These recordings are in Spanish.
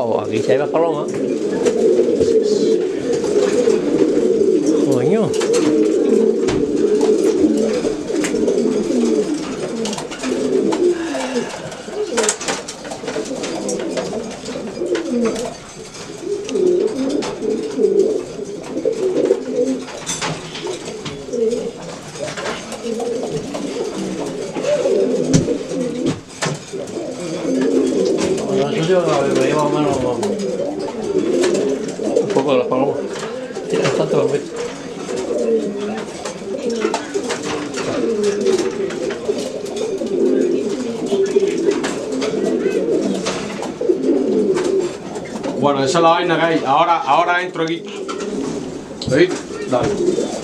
Wow, aquí se ve paloma. Bueno, eso sí, me lleva más o menos un poco de las palomas. Tiene bastante. Bueno, esa es la vaina que hay. Ahora, ahora entro aquí. ¿Veis? Dale.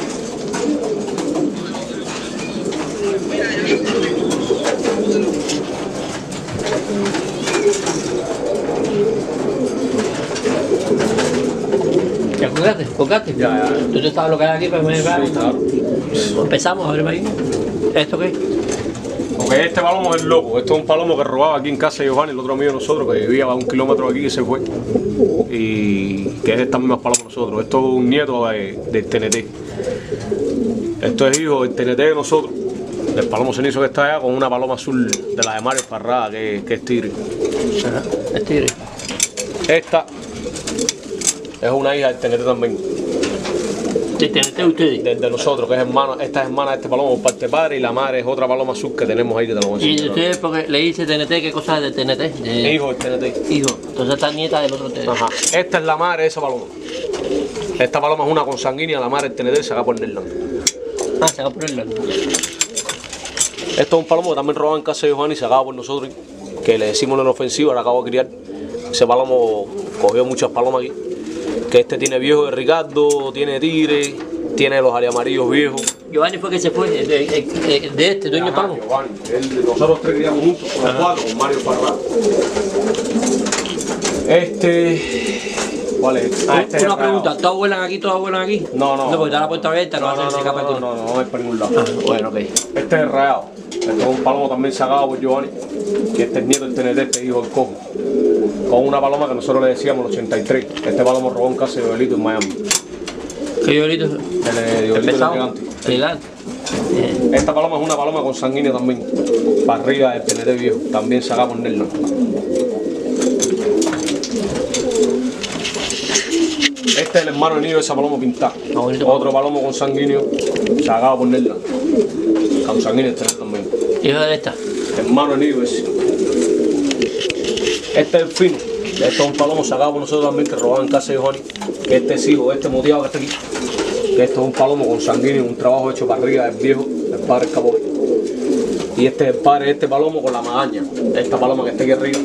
Colgaste, colgaste. Ya, ya. Tú te que hay aquí, pues me va. Sí, claro. Empezamos a ver ahí. ¿Esto qué? Porque este palomo es loco. Esto es un palomo que robaba aquí en casa de Giovanni, el otro amigo de nosotros, que vivía a un kilómetro de aquí y se fue. Y que es estas mismas palomas nosotros. Esto es un nieto de- del TNT. Esto es hijo del TNT de nosotros. Del palomo cenizo que está allá con una paloma azul de la de Mario que, que es tigre. Es tigre. Esta es una hija del TNT también. ¿De TNT ustedes? De, de nosotros, que es hermana, esta es hermana de este palomo por parte de padre y la madre es otra paloma azul que tenemos ahí que te lo voy a Y enseñar. ustedes, porque le dice TNT, ¿qué cosa es de TNT? De- Hijo del TNT. Hijo. Entonces esta nieta del otro TNT. Ajá. Esta es la madre de esa paloma. Esta paloma es una consanguínea, la madre del TNT se acaba por Nerland. Ah, se va a ponerla. Esto es un palomo que también robaba en casa de Juan y se acaba por nosotros, que le decimos en ofensiva, la acabo de criar. Ese palomo cogió muchas palomas aquí. Que este tiene viejo de Ricardo, tiene tigre, tiene los ariamarillos viejos. Giovanni fue que se fue, de, de- de- de este, dueño Ajá, Palmo. Giovanni. Él- nosotros tres criamos juntos, con los cuatro, con Mario Parra. Este. ¿Cuál es? este? Ah, este es Una pregunta. ¿todos vuelan aquí, todos vuelan aquí? No, no. No, porque está la puerta abierta, no, No, no, se no, no, todo. no, no, no, no es por ningún lado. Ah, bueno, ok. Este es rayado. Este es un palomo también sacado por Giovanni. Que este es nieto del TNT, este hijo del cojo. Con una paloma que nosotros le decíamos el 83. Este palomo robó en casa de Joelito en Miami. ¿Qué Giovanito? El elegante. Elegante. Eh, Esta paloma es una paloma con sanguíneo también. Para arriba del TNT viejo. También sacado por Nerland. Este es el hermano nido de esa paloma pintada. Otro palomo con sanguíneo. Sacado por Nerland. Con sanguíneo este también. Hijo de esta. hermano nido ese. Este es el fino. Este es un palomo sacado por nosotros también que robaban en casa de Johnny. Que este es hijo, este moteado que está aquí. Que esto es un palomo con sanguíneo, un trabajo hecho para arriba del viejo, del padre Capote. Y este es el padre de este palomo con la magaña. Esta paloma que está aquí arriba.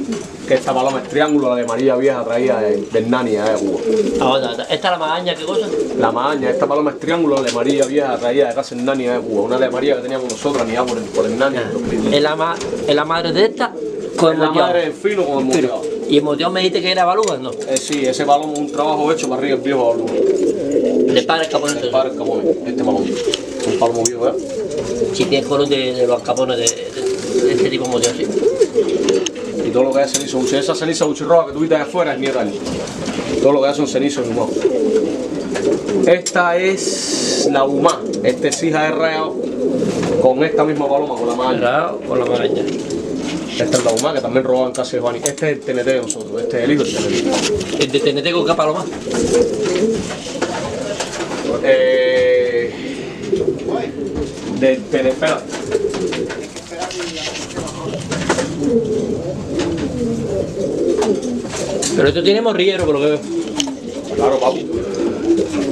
Que esta paloma es triángulo, la de María Vieja traída de- del Nani allá de Cuba. Ahora, esta es la magaña, ¿qué cosa? La magaña, esta paloma es triángulo, la de María Vieja traída de casa del Nani allá de Cuba. Una de María que teníamos nosotros, ni por el, por el Nani. Es la, ma- es la madre de esta con Es la madre del con el moteado. Y el moteado me dijiste que era balúa, ¿no? Eh, sí, ese palomo es un trabajo hecho para arriba el viejo palomo. De padre capone. El padre Capone, este palomo. Un palomo viejo, ¿eh? Si tiene color de, de los capones de, de, de este tipo de moteado, sí. Y todo lo que es cenizo, esa ceniza buchirroja que tú viste allá afuera es de él. Todo lo que es son cenizos humanos. Esta es la humá. Esta es hija de rayado con esta misma paloma, con la madre. Cerrado con la magaña. Esta es la que también casa de Juani. Este es el TNT de nosotros, este es el hijo del TNT. El de TNT con capa lo más. Eh, del TNT, espera. Pero esto tiene morrillero, por lo que veo. Claro, papi.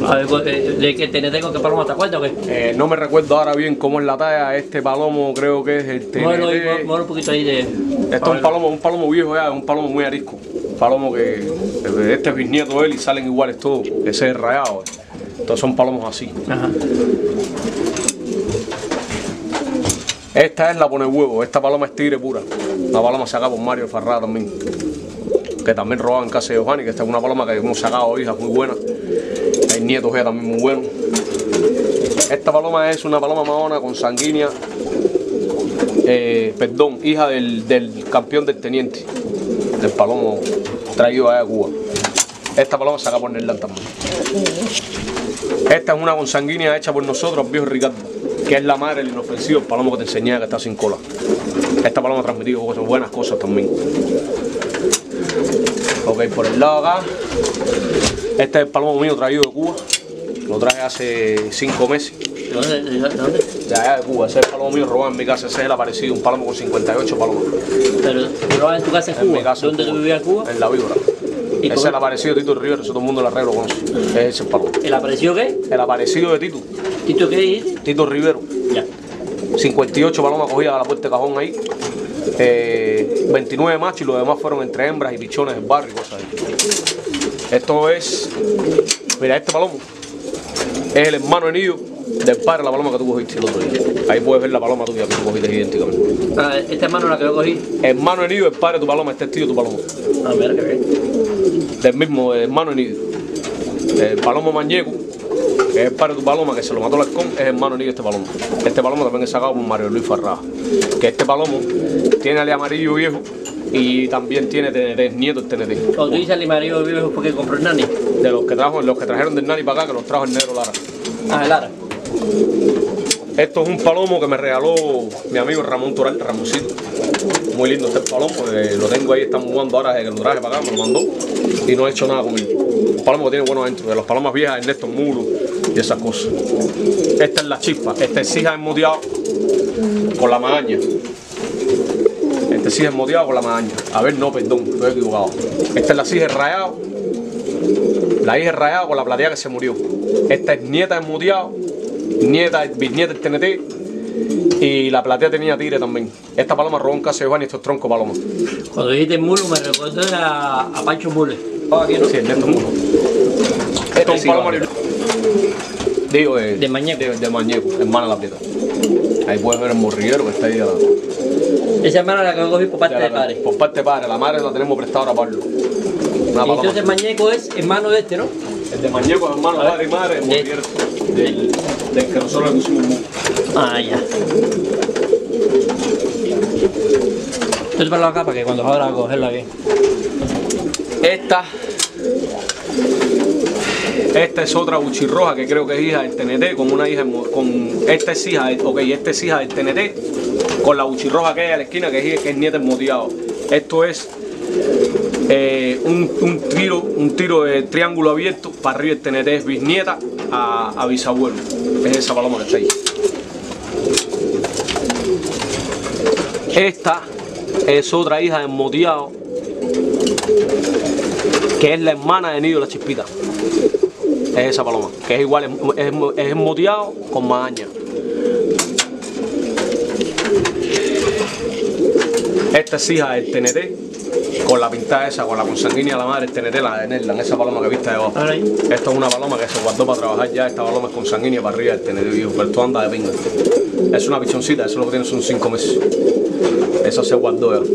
A ver, pues, eh, ¿de que TNT con qué paloma te acuerdas o qué? Eh, no me recuerdo ahora bien cómo es la talla. Este palomo creo que es el TNT. Muévelo un poquito ahí de. Este es un palomo, un palomo viejo ya, un palomo muy arisco. Un palomo que eh, este es bisnieto de él y salen iguales todos. Ese es rayado. Entonces son palomos así. Ajá. Esta es la pone huevo, esta paloma es tigre pura. Una paloma sacada por Mario Farrada también. Que también robaba en casa de Giovanni, que esta es una paloma que hemos sacado hijas muy buenas. Hay nietos ya también muy buenos. Esta paloma es una paloma mahona con sanguínea. eh, perdón, hija del, del campeón del teniente. Del palomo traído de Cuba. Esta paloma saca por Nerland también. Esta es una consanguínea hecha por nosotros, viejo Ricardo, que es la madre del inofensivo, el palomo que te enseñaba que está sin cola. Esta paloma ha transmitido cosas, buenas cosas también. Ok, por el lado acá, este es el palomo mío traído de Cuba. Lo traje hace cinco meses. ¿De dónde? ¿De dónde? De allá de Cuba, ese es el palomo mío robado en mi casa, ese es el aparecido, un palomo con 58 palomas. Pero tú lo en tu casa en En mi Cuba. casa. ¿Dónde tú vivías en Cuba? En la víbora. ¿Y Ese es el aparecido de Tito Rivero, eso todo el mundo en la red lo conoce. Ese es el palomo. ¿El apareció qué? El aparecido de Tito, ¿Tito qué dice? Tito Rivero. Ya. 58 palomas cogidas a la puerta de cajón ahí. Eh, 29 machos y los demás fueron entre hembras y pichones del barrio y cosas así. Esto es. Mira, este palomo es el hermano nido del padre de la paloma que tú cogiste el otro día. Ahí puedes ver la paloma tuya que tú cogiste idénticamente. Ah, esta hermano la que yo cogí. Hermano nido del padre de tu paloma, este es tío de tu paloma. Ah, mira que bien. Del mismo hermano nido. El palomo mañeco, que es el padre de tu paloma, que se lo mató el halcón, es hermano nido de este palomo. Este palomo también es sacado por Mario Luis Farraja. Que este palomo tiene ale amarillo viejo y también tiene TNT, nieto del TNT. Cuando tú dices al marido viejo porque compró el nani. De los que trajo, los que trajeron del Nani para acá, que los trajo el negro Lara. Ah, el ara. Esto es un palomo que me regaló mi amigo Ramón Toral, Ramoncito. Muy lindo este palomo, eh, lo tengo ahí, estamos jugando ahora desde que lo traje para acá, me lo mandó y no he hecho nada con él. Un palomo que tiene bueno adentro, de las palomas viejas, Ernesto Muro y esas cosas. Esta es la chispa, esta es hija desmoteado con la magaña. Este sí es moteado con la magaña. A ver, no, perdón, estoy equivocado. Esta es la cija rayado. La hija rayado con la platea que se murió. Esta es nieta desmoteado, nieta, bisnieta del TNT. Y la platea tenía tigre también. Esta paloma robó en casa de y estos troncos palomas. Cuando dijiste mulo me recordó a, a Pancho Mule. Aquí no. Sí, Ernesto Muro. Esto es un palomo Digo, eh, De Mañeco. De, de Mañeco, hermana de la prieta. Ahí puedes ver el morriguero que está ahí. a la- Esa hermana la cogí por parte de padre. Por parte de padre. La madre la tenemos prestada ahora para Pablo. Una Y entonces Mañeco es hermano de este, ¿no? El de Mañeco es hermano de padre y madre, De- morriguero. Del, del que nosotros le pusimos. Ah, ya. Entonces para acá para que cuando ahora a cogerla aquí. Esta. Esta es otra buchirroja que creo que es hija del TNT, con una hija, con esta es hija, ok, esta es hija del TNT, con la buchirroja que hay a la esquina, que es, que es nieta moteado. Esto es eh, un, un tiro, un tiro de triángulo abierto, para arriba el es bisnieta a, bisabuelo. Es esa paloma que está. Esta es otra hija del moteado que es la hermana de Nido la Chispita. Es esa paloma, que es igual, es, es, es moteado con. Esta es hija del TNT, con la pintada esa, con la consanguínea de la madre, el TNT, la de Nerland, esa paloma que viste debajo. Esto es una paloma que se guardó para trabajar ya, esta paloma es consanguínea para arriba del TNT, viejo, pero esto anda de pinga. Es una pichoncita, eso lo que tiene son 5 meses. Esa se guardó ya.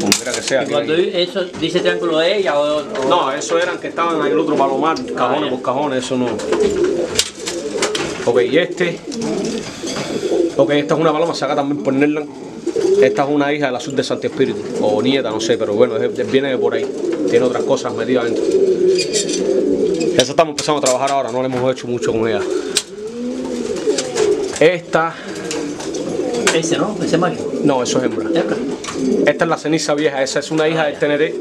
Como quiera que sea. Y cuando eso dice triángulo de ella o, o- no, eso eran que estaban en el otro palomar, cajones ya. por cajones, eso no. Ok, y este. Ok, esta es una paloma sacada también por Nerland. Esta es una hija del azul de Santi Espíritu, o nieta, no sé, pero bueno, es- viene de por ahí. Tiene otras cosas metidas dentro. Esa estamos empezando a trabajar ahora, no le hemos hecho mucho con ella. Esta. ese, ¿no? Ese Mario. No, eso es hembra. Hembra. Esta es la ceniza vieja, esa es una hija del TNT.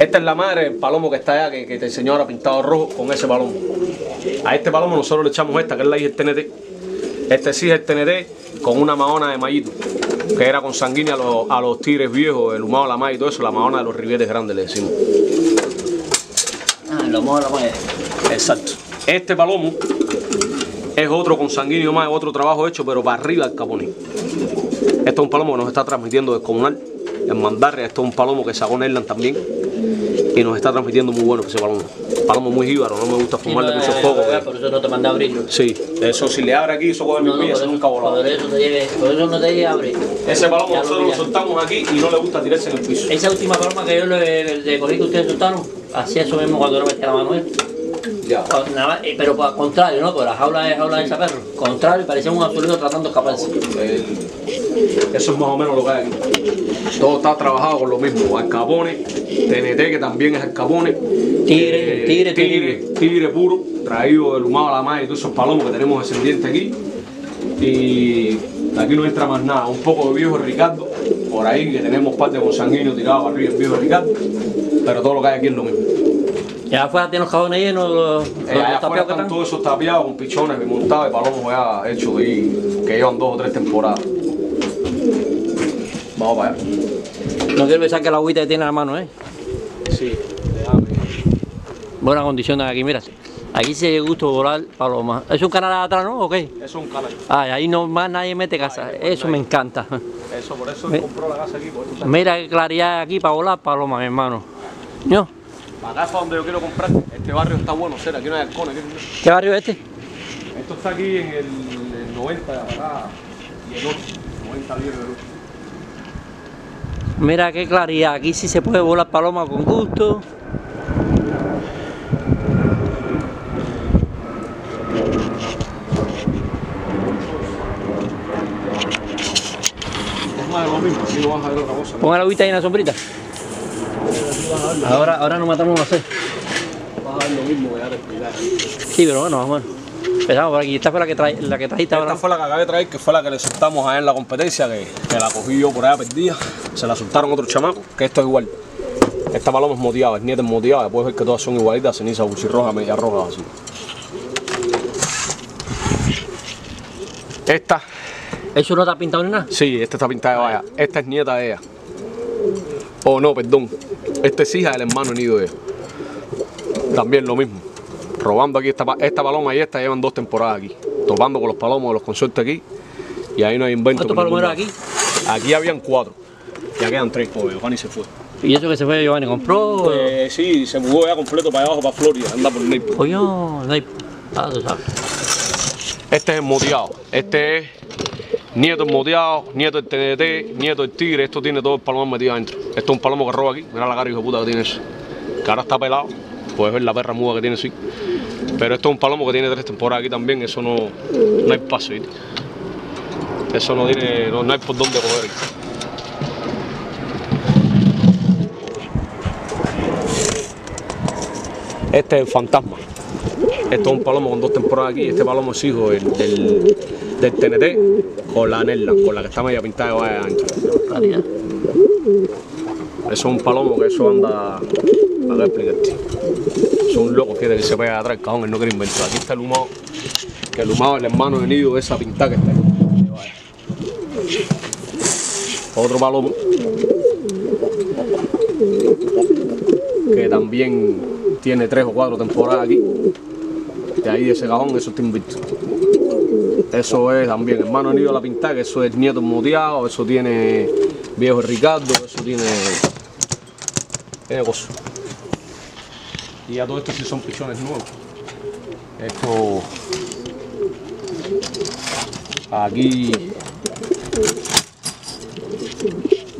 Esta es la madre del palomo que está allá, que, que te enseñó ahora pintado rojo con ese palomo. A este palomo nosotros le echamos esta, que es la hija del TNT. Este sí es el TNT con una mahona de mallito, que era con sanguínea a los, a los tigres viejos, el humado, la maíz y todo eso, la mahona de los ribetes grandes le decimos. Ah, lo mola, pues. Exacto. Este palomo es otro consanguíneo más, otro trabajo hecho, pero para arriba del caponí. Este es un palomo que nos está transmitiendo descomunal en Mandarria. Este es un palomo que sacó Nerland también y nos está transmitiendo muy bueno ese palomo. Palomo muy jíbaro, no me gusta fumarle mucho foco. Por eso no te mandé a abrirlo. Sí, eso si le abre aquí, eso coge mi pie, por eso nunca voló. por eso, te lleve, por eso no te lleve a abrir. Ese palomo nosotros lo soltamos aquí y no le gusta tirarse en el piso. Esa última paloma que yo le, le cogí que ustedes soltaron, hacía eso mismo cuando no metía la mano él. Ya. Nada eh, pero al contrario, ¿no? Porque la jaula es jaula de ese perro. Contrario, parecía un azulito tratando de escaparse. Eso es más o menos lo que hay aquí. Todo está trabajado con lo mismo. Alcapones, TNT que también es alcapones. Tigre, tigre, tigre, tigre puro, traído del humado a la mar y todos esos palomos que tenemos descendientes aquí. Y aquí no entra más nada. Un poco de viejo Ricardo, por ahí que tenemos parte de tirado arriba el viejo Ricardo. Pero todo lo que hay aquí es lo mismo. Ya afuera tiene los cajones llenos, los, los Eh, allá que están todos esos tapiados con pichones montados y palomos ya hechos ahí, que llevan dos o tres temporadas. Vamos para allá. No quiero pensar que la agüita que tiene en la mano, ¿eh? Sí, déjame. Buenas condiciones aquí, mira. Aquí se gusto volar paloma. ¿Es un canal atrás, no? ¿O qué? Es un canal. Ah, ahí no más nadie mete casa. Eso me encanta. Eso, por eso compró la casa aquí. Por eso Mira qué claridad aquí para volar paloma, mi hermano. ¿No? La casa donde yo quiero comprar. Este barrio está bueno, será. Aquí no hay halcones. no ¿Qué barrio es este? Esto está aquí en el, el 90 de acá y el 8. 90 libras del 8. Mira qué claridad. Aquí sí se puede volar paloma con gusto. Es más de lo mismo. Aquí no vas a ver otra cosa. Ponga la agüita ahí en la sombrita. Ahora, ahora nos matamos a hacer. Vas a ver lo mismo te expliqué. Sí, pero bueno, vamos. Empezamos por aquí. Esta fue la que, trae, la que trajiste ahora. Esta fue la que acabé de traer, que fue la que le soltamos allá en la competencia, que, que la cogí yo por allá perdida. Se la soltaron otros chamacos, que esto es igual. Esta paloma es moteada, es nieta es moteada, puedes ver que todas son igualitas, ceniza, buchirroja, media roja, así. Esta, ¿Eso no está pintado ni nada? sí, esta está pintada de vaya. Esta es nieta de ella. Oh, no, perdón. Esta es hija del hermano nido de. También lo mismo. Robando aquí esta, esta paloma y esta llevan dos temporadas aquí. Topando con los palomos de los consortes aquí. Y ahí no hay invento. ¿Cuántos palomeros lado. Aquí habían cuatro. Ya quedan tres, porque Giovanni se fue. Y eso que se fue Giovanni compró. Eh, sí, se mudó ya completo para abajo, para Florida, anda por Naples. Oye, hay. Ah, tú sabes. Este es el moteado. Este es nieto del moteado, nieto del TNT, nieto del tigre. Esto tiene todo el palomo metido adentro. Esto es un palomo que roba aquí. Mira la cara hijo puta que tiene eso. Que ahora está pelado. Puedes ver la perra muda que tiene sí. Pero esto es un palomo que tiene tres temporadas aquí también. Eso no, no hay paso. ¿viste? Eso no tiene, no, no hay por dónde coger. Este es el fantasma. Esto es un palomo con dos temporadas aquí. Este palomo es hijo del, del, del TNT con la Nerla, con la que está media pintada de adentro. Claridad. Eso es un palomo que eso anda. ¿Para qué explicarte? Son locos, fíjate que se pega atrás el cajón, él no quiere inventar. Aquí está el humado, que el humado es el hermano del nido de esa pintada que está ahí. Otro palomo que también tiene tres o cuatro temporadas aquí. De ahí de ese cajón, eso está invicto. Eso es también hermano nido la pintada, que eso es nieto moteado, eso tiene viejo Ricardo, eso tiene. tiene cosas. Y ya todo esto sí son pichones nuevos. Esto. Aquí.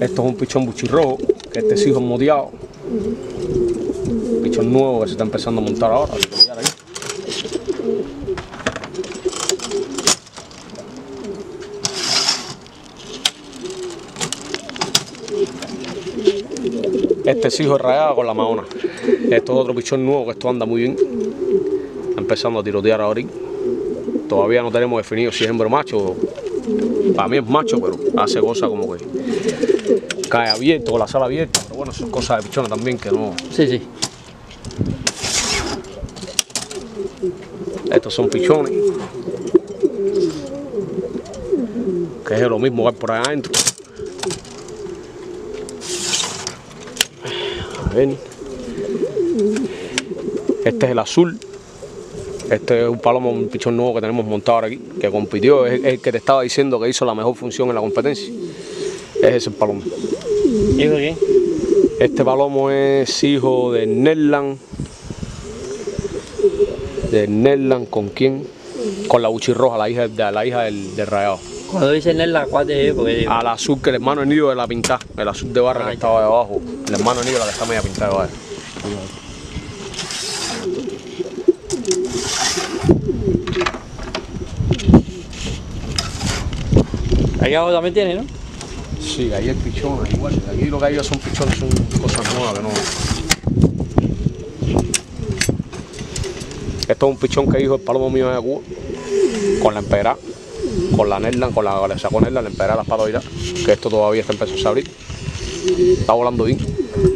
Esto es un pichón buchirrojo, que este es hijo moteado. Pichón nuevo que se está empezando a montar ahora. Ahí. Este de rayado con la maona. Esto es otro pichón nuevo que esto anda muy bien. Está empezando a tirotear ahora. Todavía no tenemos definido si es hembra o macho. Para mí es macho, pero hace cosas como que cae abierto, con la sala abierta. Pero bueno, son cosas de pichones también que no. Sí, sí. Estos son pichones. Que es lo mismo que hay por allá adentro. Ver. Este es el azul. Este es un palomo, un pichón nuevo que tenemos montado ahora aquí, que compitió, es el que te estaba diciendo que hizo la mejor función en la competencia. Es ese palomo. ¿Hijo de quién? Este palomo es hijo de Nerland. De Nerland, ¿con quién? Con la buchirroja, la hija, de, la hija del, del rayado. Cuando dicen Nerla, ¿cuál es? Porque Al azul que el hermano nido de la pintada, el azul de barra Ah, que estaba debajo. El hermano nido la que está media pintada de barra. Ahí abajo también tiene, ¿no? Sí, ahí hay pichones igual. Aquí lo que hay son pichones, son cosas nuevas que no. Esto es un pichón que dijo el palomo mío de Cuba, con la empera, con la nerla, con la, le sacó nerla, la empera, las patas que esto todavía está empezando a abrir. Está volando bien.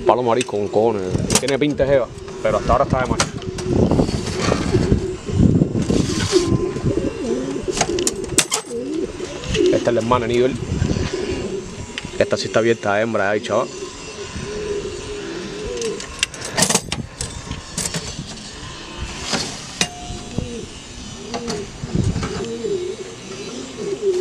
Palomo marisco con cojones. Tiene pinta jeva, pero hasta ahora está de macho. Esta es la hermana nivel. Esta sí está abierta, hembra ahí, chaval. Esto viene para abajo.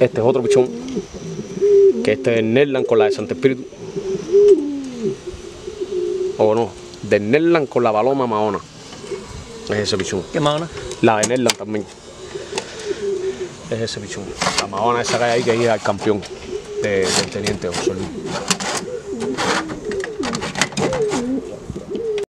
Este es otro pichón. Que este es Nerland con la de Santo Espíritu. O no, de Nerland con la paloma mahona. Es ese pichón. ¿Qué no? La de Nerland también. Es ese pichón. La mahona esa que hay ahí que es el campeón de- del teniente José Luis.